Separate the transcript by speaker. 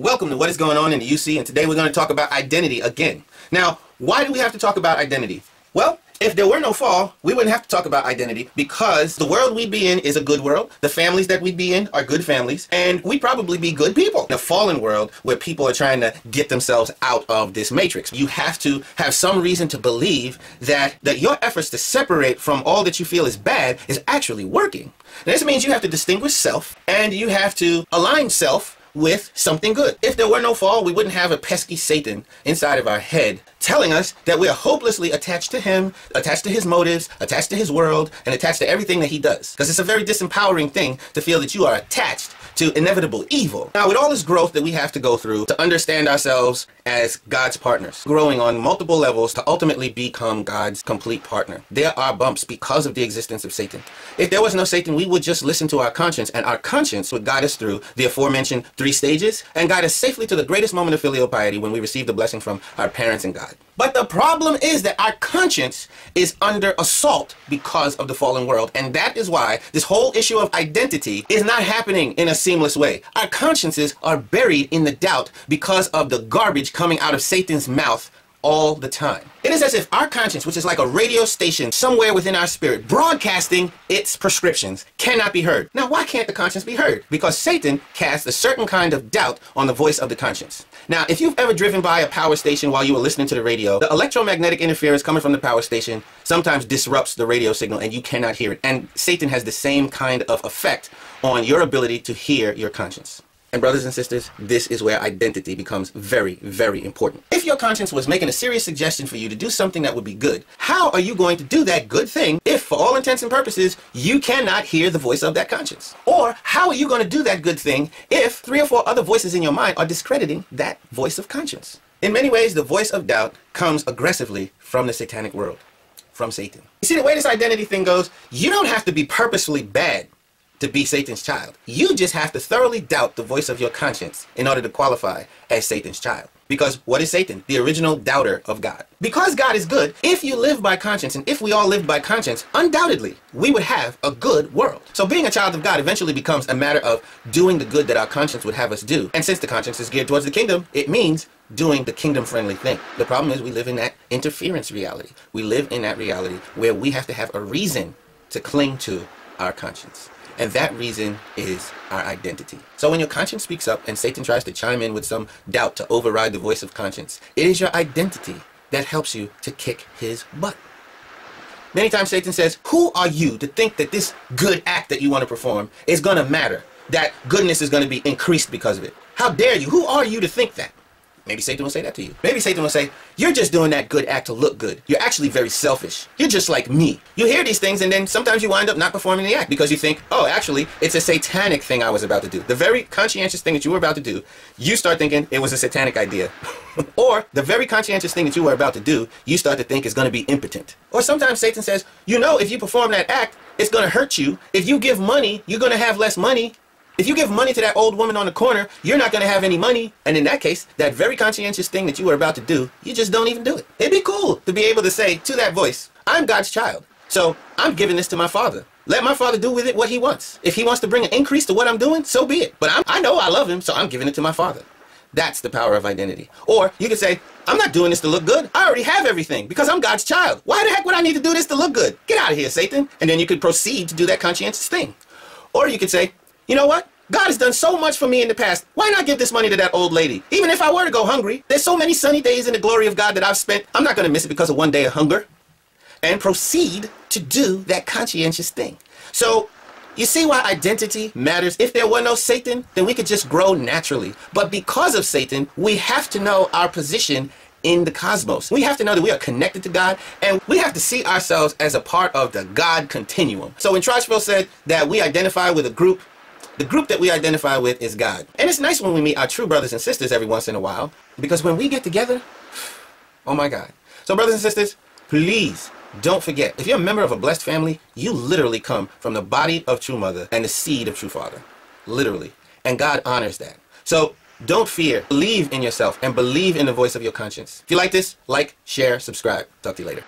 Speaker 1: Welcome to What is Going On in the UC, and today we're going to talk about identity again. Now, why do we have to talk about identity? Well, if there were no fall, we wouldn't have to talk about identity because the world we'd be in is a good world. The families that we'd be in are good families, and we'd probably be good people. In a fallen world where people are trying to get themselves out of this matrix, you have to have some reason to believe that, that your efforts to separate from all that you feel is bad is actually working. And this means you have to distinguish self, and you have to align self with something good. If there were no fall, we wouldn't have a pesky Satan inside of our head telling us that we are hopelessly attached to him, attached to his motives, attached to his world, and attached to everything that he does. Because it's a very disempowering thing to feel that you are attached to inevitable evil. Now, with all this growth that we have to go through to understand ourselves as God's partners, growing on multiple levels to ultimately become God's complete partner, there are bumps because of the existence of Satan. If there was no Satan, we would just listen to our conscience, and our conscience would guide us through the aforementioned three stages and guide us safely to the greatest moment of filial piety when we receive the blessing from our parents and God. But the problem is that our conscience is under assault because of the fallen world. And that is why this whole issue of identity is not happening in a seamless way. Our consciences are buried in the doubt because of the garbage coming out of Satan's mouth all the time. It is as if our conscience, which is like a radio station somewhere within our spirit, broadcasting its prescriptions, cannot be heard. Now, why can't the conscience be heard? Because Satan casts a certain kind of doubt on the voice of the conscience. Now, if you've ever driven by a power station while you were listening to the radio, the electromagnetic interference coming from the power station sometimes disrupts the radio signal and you cannot hear it. And Satan has the same kind of effect on your ability to hear your conscience. And brothers and sisters, this is where identity becomes very, very important. If your conscience was making a serious suggestion for you to do something that would be good, how are you going to do that good thing if, for all intents and purposes, you cannot hear the voice of that conscience? Or how are you going to do that good thing if three or four other voices in your mind are discrediting that voice of conscience? In many ways, the voice of doubt comes aggressively from the satanic world, from Satan. You see, the way this identity thing goes, you don't have to be purposefully bad to be Satan's child. You just have to thoroughly doubt the voice of your conscience in order to qualify as Satan's child. Because what is Satan? The original doubter of God. Because God is good, if you live by conscience and if we all lived by conscience, undoubtedly we would have a good world. So being a child of God eventually becomes a matter of doing the good that our conscience would have us do. And since the conscience is geared towards the kingdom, it means doing the kingdom friendly thing. The problem is we live in that interference reality. We live in that reality where we have to have a reason to cling to our conscience. And that reason is our identity. So when your conscience speaks up and Satan tries to chime in with some doubt to override the voice of conscience, it is your identity that helps you to kick his butt. Many times Satan says, who are you to think that this good act that you want to perform is going to matter? That goodness is going to be increased because of it. How dare you? Who are you to think that? Maybe Satan will say that to you. Maybe Satan will say, you're just doing that good act to look good. You're actually very selfish. You're just like me. You hear these things and then sometimes you wind up not performing the act because you think, oh, actually, it's a satanic thing I was about to do. The very conscientious thing that you were about to do, you start thinking it was a satanic idea. or the very conscientious thing that you were about to do, you start to think is going to be impotent. Or sometimes Satan says, you know, if you perform that act, it's going to hurt you. If you give money, you're going to have less money. If you give money to that old woman on the corner, you're not going to have any money. And in that case, that very conscientious thing that you were about to do, you just don't even do it. It'd be cool to be able to say to that voice, I'm God's child. So I'm giving this to my father. Let my father do with it what he wants. If he wants to bring an increase to what I'm doing, so be it. But I'm, I know I love him, so I'm giving it to my father. That's the power of identity. Or you could say, I'm not doing this to look good. I already have everything because I'm God's child. Why the heck would I need to do this to look good? Get out of here, Satan. And then you could proceed to do that conscientious thing. Or you could say, you know what? God has done so much for me in the past. Why not give this money to that old lady? Even if I were to go hungry, there's so many sunny days in the glory of God that I've spent. I'm not going to miss it because of one day of hunger. And proceed to do that conscientious thing. So you see why identity matters? If there were no Satan, then we could just grow naturally. But because of Satan, we have to know our position in the cosmos. We have to know that we are connected to God and we have to see ourselves as a part of the God continuum. So when Trotchville said that we identify with a group the group that we identify with is God. And it's nice when we meet our true brothers and sisters every once in a while, because when we get together, oh my God. So brothers and sisters, please don't forget, if you're a member of a blessed family, you literally come from the body of true mother and the seed of true father. Literally. And God honors that. So don't fear. Believe in yourself and believe in the voice of your conscience. If you like this, like, share, subscribe. Talk to you later.